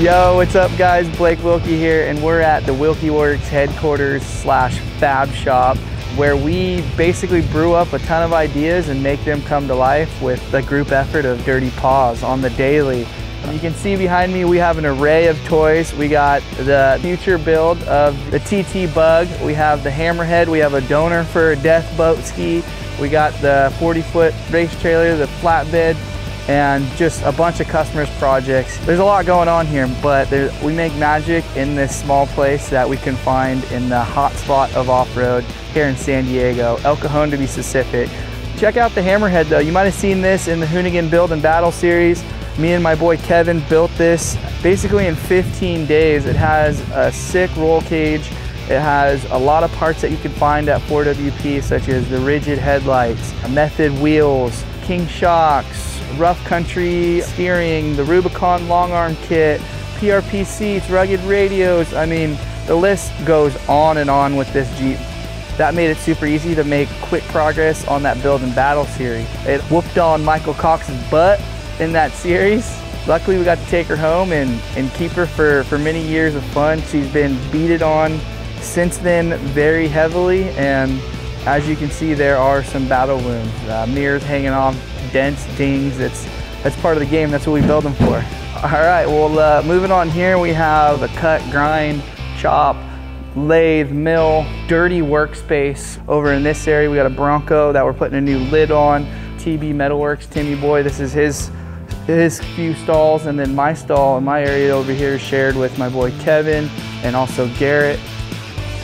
Yo, what's up guys? Blake Wilkey here and we're at the Wilkey Works headquarters slash fab shop where we basically brew up a ton of ideas and make them come to life with the group effort of Dirty Paws on the daily. You can see behind me we have an array of toys. We got the future build of the TT Bug. We have the Hammerhead. We have a donor for a death boat ski. We got the 40 foot race trailer, the flatbed, and just a bunch of customers projects. There's a lot going on here, but there, we make magic in this small place that we can find in the hot spot of off-road here in San Diego, El Cajon to be specific. Check out the Hammerhead though. You might have seen this in the Hoonigan Build and Battle series. Me and my boy Kevin built this basically in 15 days. It has a sick roll cage. It has a lot of parts that you can find at 4WP, such as the rigid headlights, method wheels, king shocks, rough country steering, the Rubicon long arm kit, PRP seats, rugged radios. I mean, the list goes on and on with this Jeep. That made it super easy to make quick progress on that build and battle series. It whooped on Michael Cox's butt in that series. Luckily we got to take her home and, and keep her for, for many years of fun. She's been beated on since then very heavily and as you can see there are some battle wounds. Uh, mirrors hanging off dents, dings. It's that's part of the game. That's what we build them for. All right, well, uh, moving on here, we have a cut, grind, chop, lathe, mill, dirty workspace. Over in this area, we got a Bronco that we're putting a new lid on. TB Metalworks, Timmy Boy, this is his his few stalls, and then my stall in my area over here is shared with my boy Kevin and also Garrett.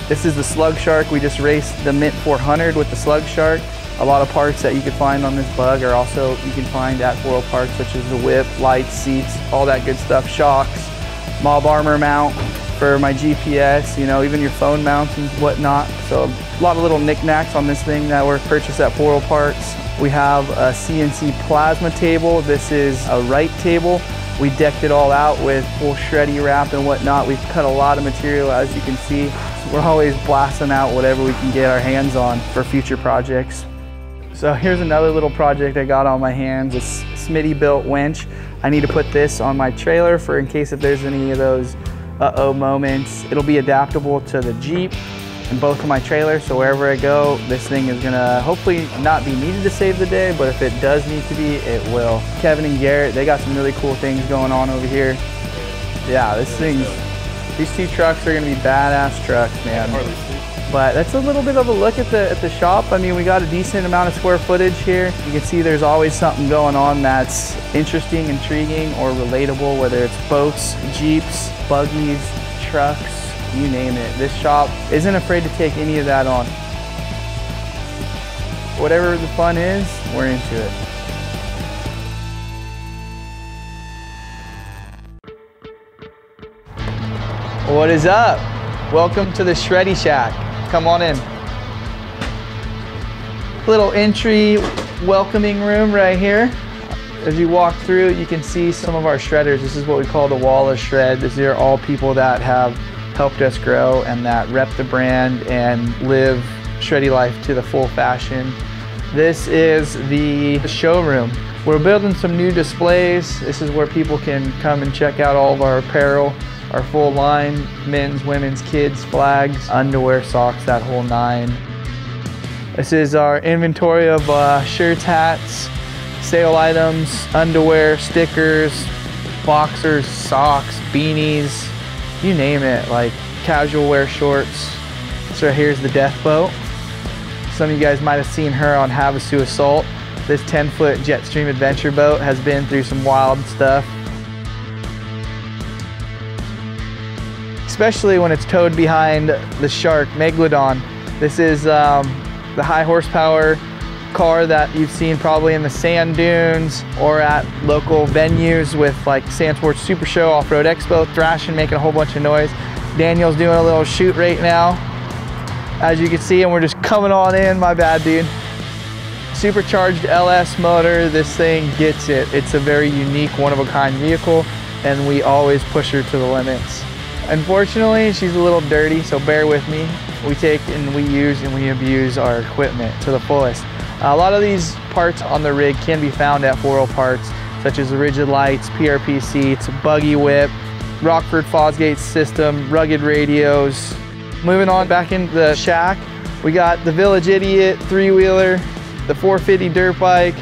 This is the Slug Shark. We just raced the Mint 400 with the Slug Shark. A lot of parts that you can find on this bug are also you can find at World Park, such as the whip, lights, seats, all that good stuff, shocks, mob armor mount for my GPS, you know, even your phone mounts and whatnot. So a lot of little knickknacks on this thing that were purchased at World Parts. We have a CNC plasma table. This is a right table. We decked it all out with full shreddy wrap and whatnot. We've cut a lot of material as you can see. So we're always blasting out whatever we can get our hands on for future projects. So here's another little project I got on my hands, a Smittybilt winch. I need to put this on my trailer for in case if there's any of those uh-oh moments. It'll be adaptable to the Jeep and both of my trailers, so wherever I go, this thing is gonna hopefully not be needed to save the day, but if it does need to be, it will. Kevin and Garrett, they got some really cool things going on over here. Yeah, this thing's, these two trucks are gonna be badass trucks, man. But that's a little bit of a look at the, at the shop. I mean, we got a decent amount of square footage here. You can see there's always something going on that's interesting, intriguing, or relatable, whether it's boats, Jeeps, buggies, trucks, you name it. This shop isn't afraid to take any of that on. Whatever the fun is, we're into it. What is up? Welcome to the Shreddy Shack. Come on in. Little entry welcoming room right here. As you walk through, you can see some of our shredders. This is what we call the wall of shred. These are all people that have helped us grow and that rep the brand and live shreddy life to the full fashion. This is the showroom. We're building some new displays. This is where people can come and check out all of our apparel, our full line, men's, women's, kids, flags, underwear, socks, that whole nine. This is our inventory of uh, shirts, hats, sale items, underwear, stickers, boxers, socks, beanies, you name it, like casual wear shorts. So here's the death boat. Some of you guys might have seen her on Havasu Assault. This 10 foot Jetstream adventure boat has been through some wild stuff. Especially when it's towed behind the Shark Megalodon. This is um, the high horsepower car that you've seen probably in the sand dunes or at local venues with like Sand Sports Super Show, Off-Road Expo, thrashing, making a whole bunch of noise. Daniel's doing a little shoot right now. As you can see, and we're just coming on in, my bad dude. Supercharged LS motor, this thing gets it. It's a very unique, one-of-a-kind vehicle, and we always push her to the limits. Unfortunately, she's a little dirty, so bear with me. We take and we use and we abuse our equipment to the fullest. A lot of these parts on the rig can be found at 4 Parts, such as rigid lights, PRP seats, buggy whip, Rockford Fosgate system, rugged radios. Moving on back into the shack, we got the Village Idiot three-wheeler, the 450 dirt bike,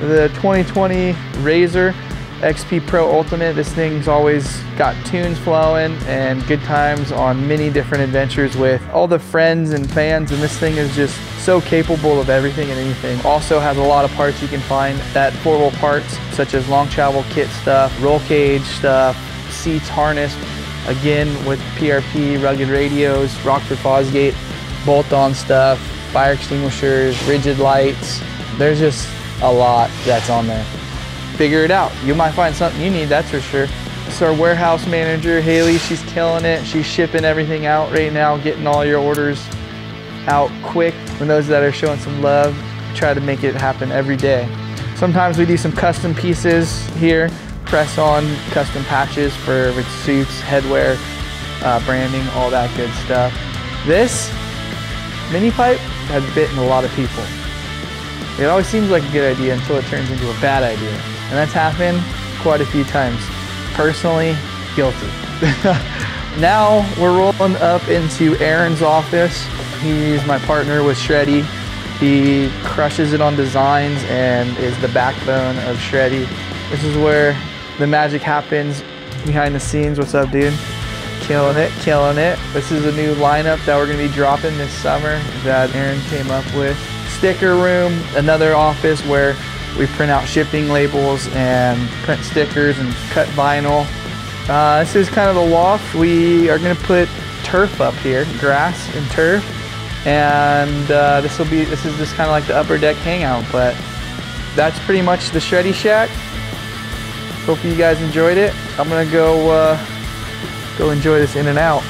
the 2020 RZR XP Pro Ultimate. This thing's always got tunes flowing and good times on many different adventures with all the friends and fans and this thing is just so capable of everything and anything. Also has a lot of parts you can find that four-wheel parts such as long travel kit stuff, roll cage stuff, seats harness, again with PRP, rugged radios, Rockford Fosgate, bolt-on stuff, fire extinguishers, rigid lights. There's just a lot that's on there figure it out. You might find something you need, that's for sure. So our warehouse manager, Haley, she's killing it. She's shipping everything out right now, getting all your orders out quick. For those that are showing some love, try to make it happen every day. Sometimes we do some custom pieces here, press on custom patches for suits, headwear, uh, branding, all that good stuff. This mini pipe has bitten a lot of people. It always seems like a good idea until it turns into a bad idea and that's happened quite a few times. Personally, guilty. now we're rolling up into Aaron's office. He's my partner with Shreddy. He crushes it on designs and is the backbone of Shreddy. This is where the magic happens behind the scenes. What's up, dude? Killing it, killing it. This is a new lineup that we're gonna be dropping this summer that Aaron came up with. Sticker room, another office where we print out shipping labels and print stickers and cut vinyl. Uh, this is kind of the loft. We are going to put turf up here, grass and turf. And uh, this will be, this is just kind of like the upper deck hangout, but that's pretty much the Shreddy Shack. Hope you guys enjoyed it. I'm gonna go uh, go enjoy this In-N-Out.